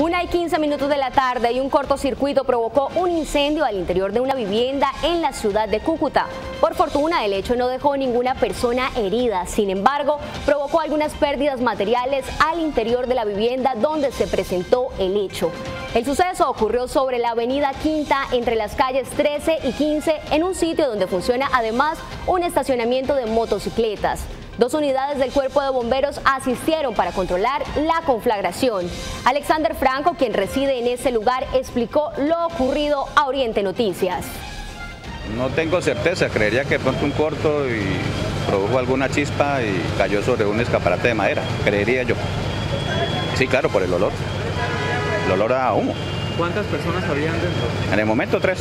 Una y 15 minutos de la tarde y un cortocircuito provocó un incendio al interior de una vivienda en la ciudad de Cúcuta. Por fortuna, el hecho no dejó ninguna persona herida. Sin embargo, provocó algunas pérdidas materiales al interior de la vivienda donde se presentó el hecho. El suceso ocurrió sobre la avenida Quinta entre las calles 13 y 15 en un sitio donde funciona además un estacionamiento de motocicletas. Dos unidades del cuerpo de bomberos asistieron para controlar la conflagración. Alexander Franco, quien reside en ese lugar, explicó lo ocurrido a Oriente Noticias. No tengo certeza, creería que pronto un corto y produjo alguna chispa y cayó sobre un escaparate de madera, creería yo. Sí, claro, por el olor. El olor a humo. ¿Cuántas personas habían dentro? En el momento tres.